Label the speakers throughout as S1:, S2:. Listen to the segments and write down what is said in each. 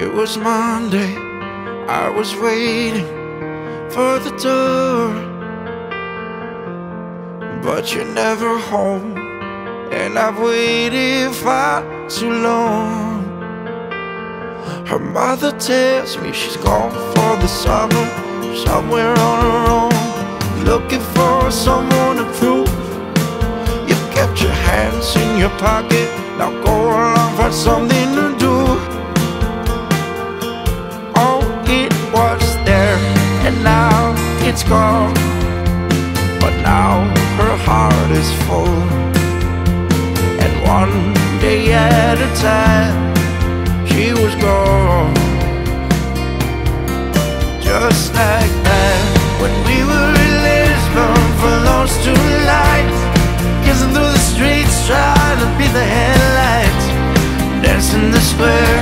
S1: It was Monday, I was waiting for the door. But you're never home, and I've waited far too long. Her mother tells me she's gone for the summer, somewhere on her own, looking for someone to prove. You've kept your hands in your pocket, now go along, for something now her heart is full, and one day at a time, she was gone. Just like that, when we were in Lisbon for those two nights, kissing through the streets, trying to beat the headlights, dancing the square,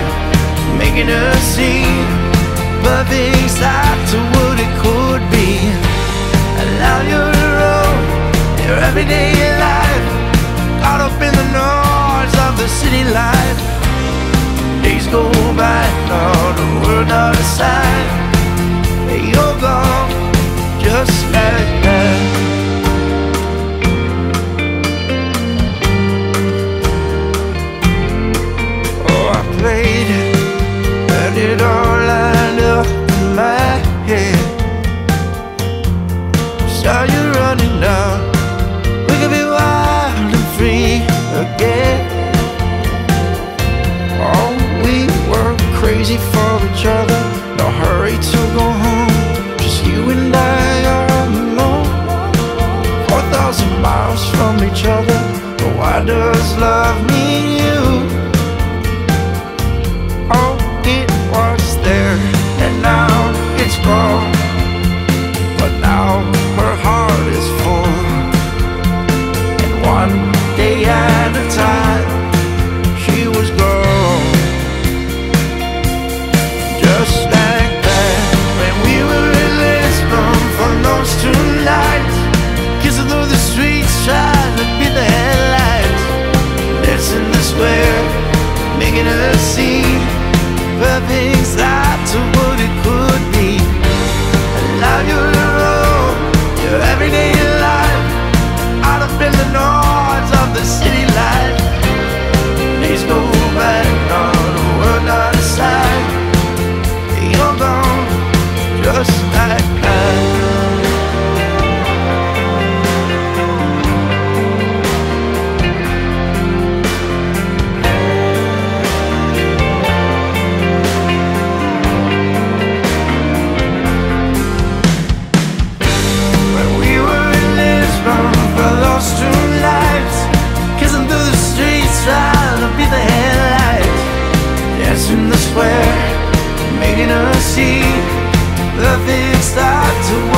S1: making a scene, but things not to everyday life, caught up in the noise of the city life. Days go by, not a word, not a sign. Hey, you're gone, just like love me. In the square, making a scene, Love things start to